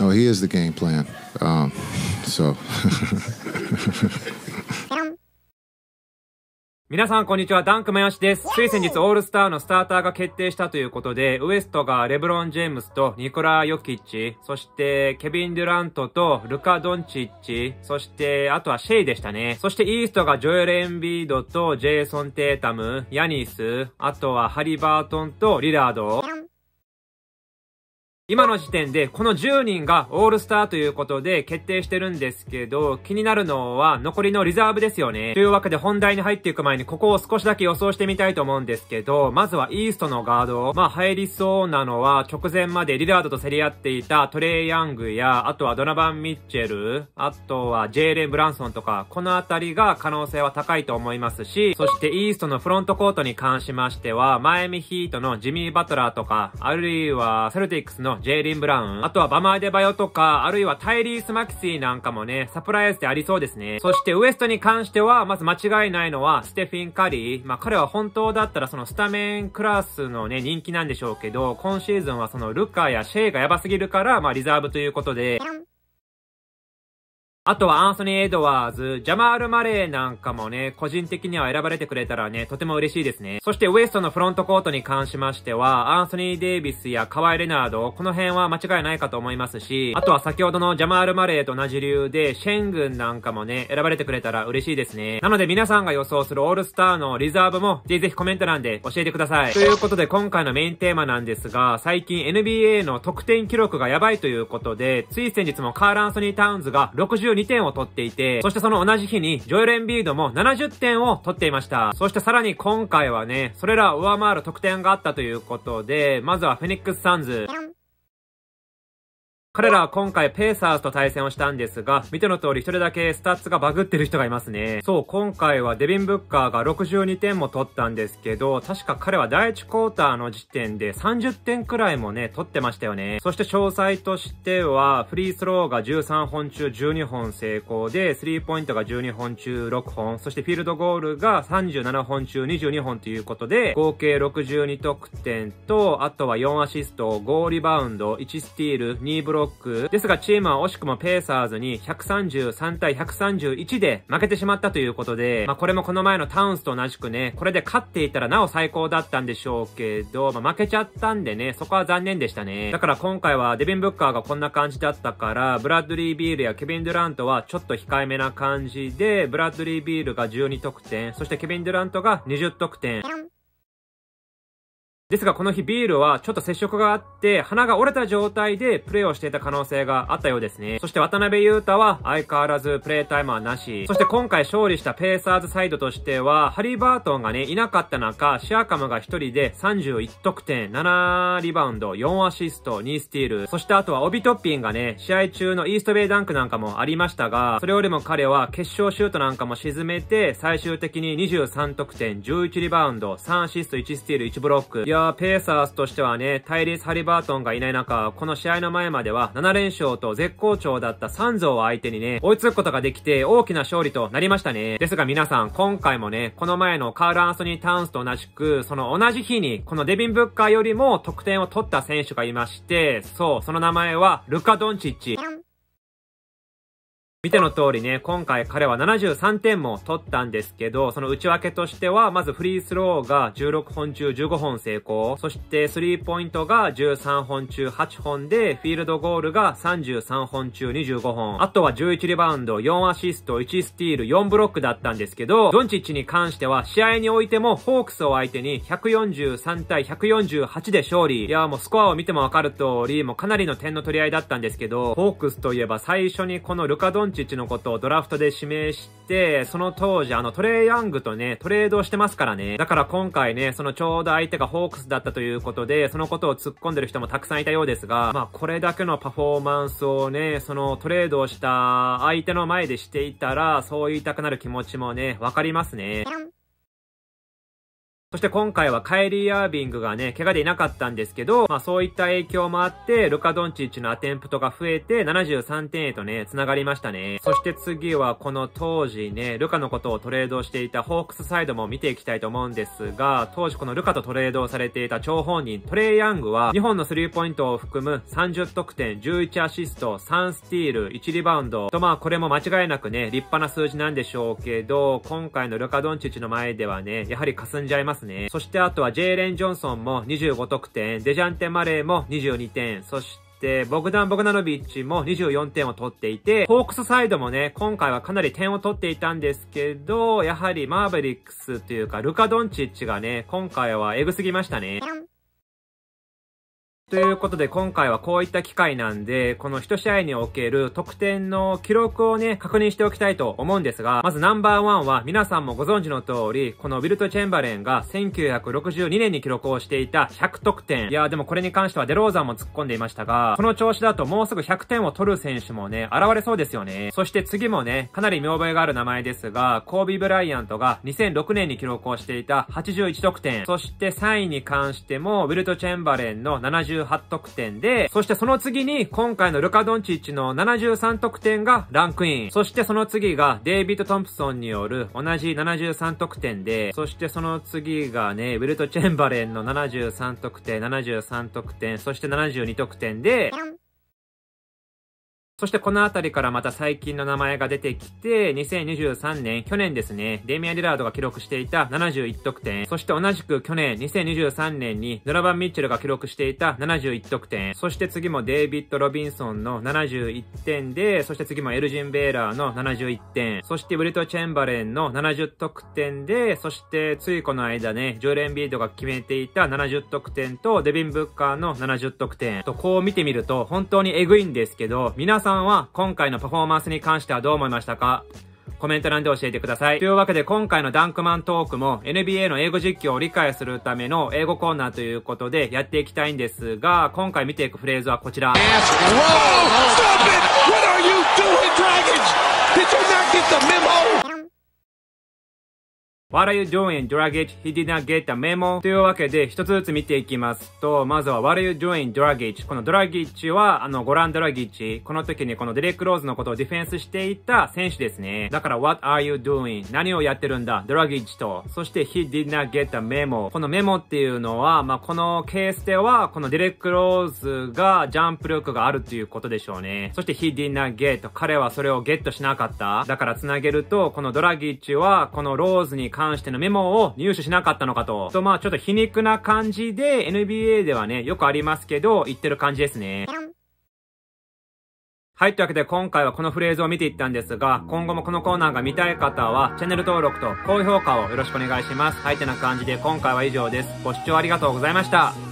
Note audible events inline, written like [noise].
Oh, he is the game plan. Um, so. [laughs] 皆さん、こんにちは。ダンクマヨシです。つい先日、オールスターのスターターが決定したということで、ウエストがレブロン・ジェームスとニコラ・ヨキッチ、そしてケビン・デュラントとルカ・ドンチッチ、そしてあとはシェイでしたね。そしてイーストがジョエル・エンビードとジェイソン・テータム、ヤニス、あとはハリバートンとリラード。今の時点でこの10人がオールスターということで決定してるんですけど、気になるのは残りのリザーブですよね。というわけで本題に入っていく前にここを少しだけ予想してみたいと思うんですけど、まずはイーストのガード。まあ入りそうなのは直前までリラードと競り合っていたトレイ・ヤングや、あとはドナバン・ミッチェル、あとはジェイレン・ブランソンとか、このあたりが可能性は高いと思いますし、そしてイーストのフロントコートに関しましては、マイアミヒートのジミー・バトラーとか、あるいはセルティックスのジェイリン・ブラウン、あとはバマーデバヨとか、あるいはタイリース・マキシーなんかもね、サプライズでありそうですね。そしてウエストに関しては、まず間違いないのは、ステフィン・カリー。まあ彼は本当だったらそのスタメンクラスのね、人気なんでしょうけど、今シーズンはそのルカやシェイがやばすぎるから、まあリザーブということで、あとはアンソニー・エドワーズ、ジャマール・マレーなんかもね、個人的には選ばれてくれたらね、とても嬉しいですね。そしてウエストのフロントコートに関しましては、アンソニー・デイビスやカワイ・レナード、この辺は間違いないかと思いますし、あとは先ほどのジャマール・マレーと同じ理由で、シェングンなんかもね、選ばれてくれたら嬉しいですね。なので皆さんが予想するオールスターのリザーブも、ぜひぜひコメント欄で教えてください。ということで今回のメインテーマなんですが、最近 NBA の得点記録がやばいということで、つい先日もカール・アンソニー・タウンズが60 2点を取ってい、て、そしてその同じ日に、ジョエル・エンビードも70点を取っていました。そしてさらに今回はね、それらを上回る得点があったということで、まずはフェニックス・サンズ。彼らは今回ペーサーズと対戦をしたんですが、見ての通り一人だけスタッツがバグってる人がいますね。そう、今回はデビン・ブッカーが62点も取ったんですけど、確か彼は第1クォーターの時点で30点くらいもね、取ってましたよね。そして詳細としては、フリースローが13本中12本成功で、スリーポイントが12本中6本、そしてフィールドゴールが37本中22本ということで、合計62得点と、あとは4アシスト、5リバウンド、1スティール、2ブローロック。ですがチームは惜しくもペーサーズに133対131で負けてしまったということで、まあこれもこの前のタウンスと同じくね、これで勝っていたらなお最高だったんでしょうけど、まあ負けちゃったんでね、そこは残念でしたね。だから今回はデビン・ブッカーがこんな感じだったから、ブラッドリー・ビールやケビン・デュラントはちょっと控えめな感じで、ブラッドリー・ビールが12得点、そしてケビン・デュラントが20得点。ですがこの日ビールはちょっと接触があって、鼻が折れた状態でプレーをしていた可能性があったようですね。そして渡辺裕太は相変わらずプレータイムはなし。そして今回勝利したペーサーズサイドとしては、ハリーバートンがね、いなかった中、シアカムが1人で31得点、7リバウンド、4アシスト、2スティール。そしてあとはオビトッピンがね、試合中のイーストベイダンクなんかもありましたが、それよりも彼は決勝シュートなんかも沈めて、最終的に23得点、11リバウンド、3アシスト、1スティール、1ブロック。いやー、ペーサーズとしてはね、タイリス・ハリバートンがいない中、この試合の前までは7連勝と絶好調だったサンズを相手にね、追いつくことができて大きな勝利となりましたね。ですが皆さん、今回もね、この前のカール・アンソニー・タウンスと同じく、その同じ日に、このデビン・ブッカーよりも得点を取った選手がいまして、そう、その名前は、ルカ・ドンチッチ。見ての通りね、今回彼は73点も取ったんですけど、その内訳としては、まずフリースローが16本中15本成功、そしてスリーポイントが13本中8本で、フィールドゴールが33本中25本、あとは11リバウンド、4アシスト、1スティール、4ブロックだったんですけど、ドンチッチに関しては、試合においても、ホークスを相手に143対148で勝利。いや、もうスコアを見てもわかる通り、もうかなりの点の取り合いだったんですけど、ホークスといえば最初にこのルカ・ドンンチッチのことをドラフトで指名して、その当時あのトレイヤングとね、トレードしてますからね。だから今回ね、そのちょうど相手がホークスだったということで、そのことを突っ込んでる人もたくさんいたようですが、まあこれだけのパフォーマンスをね、そのトレードをした相手の前でしていたら、そう言いたくなる気持ちもね、わかりますね。そして今回はカイリー・アービングがね、怪我でいなかったんですけど、まあそういった影響もあって、ルカ・ドンチッチのアテンプトが増えて、73点へとね、繋がりましたね。そして次はこの当時ね、ルカのことをトレードしていたホークスサイドも見ていきたいと思うんですが、当時このルカとトレードをされていた張本人、トレイ・ヤングは、2本のスリーポイントを含む30得点、11アシスト、3スティール、1リバウンドと、まあこれも間違いなくね、立派な数字なんでしょうけど、今回のルカ・ドンチッチの前ではね、やはり霞んじゃいますね。そしてあとはジェイレン・ジョンソンも25得点、デジャンテ・マレーも22点、そして、ボグダン・ボグナノビッチも24点を取っていて、ホークスサイドもね、今回はかなり点を取っていたんですけど、やはりマーベリックスというか、ルカ・ドンチッチがね、今回はエグすぎましたね。ということで今回はこういった機会なんで、この一試合における得点の記録をね、確認しておきたいと思うんですが、まずナンバーワンは皆さんもご存知の通り、このウィルト・チェンバレンが1962年に記録をしていた100得点。いやーでもこれに関してはデローザンも突っ込んでいましたが、この調子だともうすぐ100点を取る選手もね、現れそうですよね。そして次もね、かなり見覚えがある名前ですが、コービー・ブライアントが2006年に記録をしていた81得点。そして3位に関しても、ウィルト・チェンバレンの70 78得点で、そしてその次に今回のルカ・ドンチッチの73得点がランクイン。そしてその次がデイビッド・トンプソンによる同じ73得点で、そしてその次がね、ウィルト・チェンバレンの73得点、73得点、そして72得点で、そしてこのあたりからまた最近の名前が出てきて、2023年、去年ですね、デイミアン・リラードが記録していた71得点、そして同じく去年、2023年にドラバン・ミッチェルが記録していた71得点、そして次もデイビッド・ロビンソンの71点で、そして次もエルジン・ベーラーの71点、そしてブリト・チェンバレンの70得点で、そしてついこの間ね、ジョーレン・ビードが決めていた70得点と、デビン・ブッカーの70得点。と、こう見てみると本当にエグいんですけど、皆さんさんは今回のパフォーマンスに関してはどう思いましたか？コメント欄で教えてください。というわけで今回のダンクマントークも NBA の英語実況を理解するための英語コーナーということでやっていきたいんですが、今回見ていくフレーズはこちら。What are you doing, Dragic? He did not get a memo. というわけで、一つずつ見ていきますと、まずは What are you doing, Dragic? このドラギッチは、あの、ゴランドラギッチ。この時にこのデレック・ローズのことをディフェンスしていた選手ですね。だから、What are you doing? 何をやってるんだドラギッチと。そして、He did not get a memo. このメモっていうのは、まあ、このケースでは、このデレック・ローズがジャンプ力があるっていうことでしょうね。そして、He did not get. 彼はそれをゲットしなかった。だから繋げると、このドラギッチは、このローズに関関してのメモを入手しなかったのかと。と、まあちょっと皮肉な感じで NBA ではね、よくありますけど、言ってる感じですね。はい、というわけで今回はこのフレーズを見ていったんですが、今後もこのコーナーが見たい方は、チャンネル登録と高評価をよろしくお願いします。はい、てな感じで今回は以上です。ご視聴ありがとうございました。